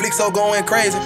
Big so going crazy.